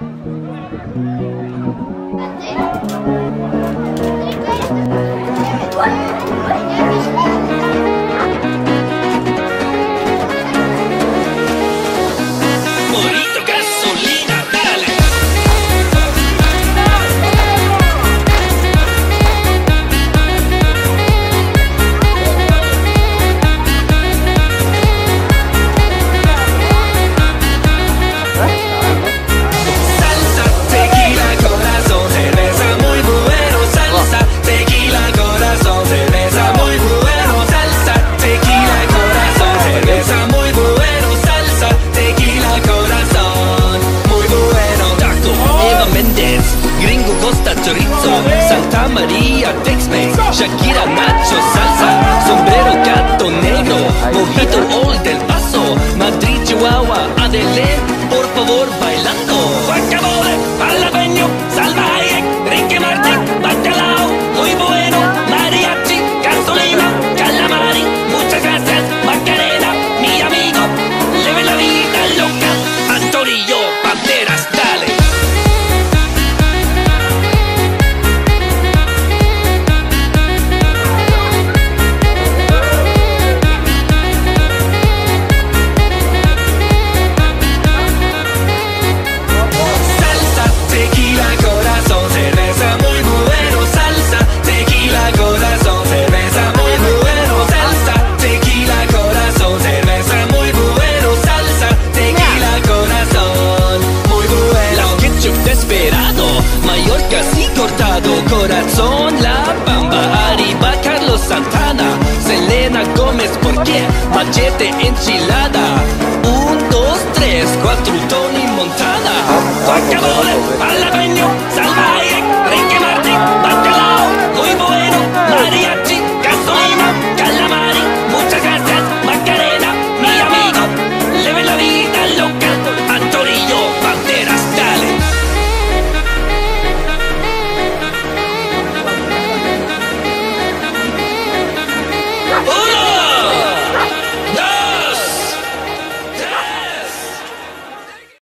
That's it. Méndez, Gringo Costa Chorizo, Santa María, Tex-Mex, Shakira, Nacho, Salsa, Sombrero, Gato Negro, Mojito Old del Paso, Madrid, Chihuahua, Adelén, por favor, bailando. Guacamole, jalapeño, salvaje, Ricky Martin, bacalao, muy bueno, mariachi, gasolina, calamari, muchas gracias, Macarena, mi amigo, leve la vida loca, Antonio, Banderas, cortado, corazón, la bamba, arriba Carlos Santana, Selena Gómez, ¿por qué? Machete enchilada. Un, dos, tres, cuatro, Tony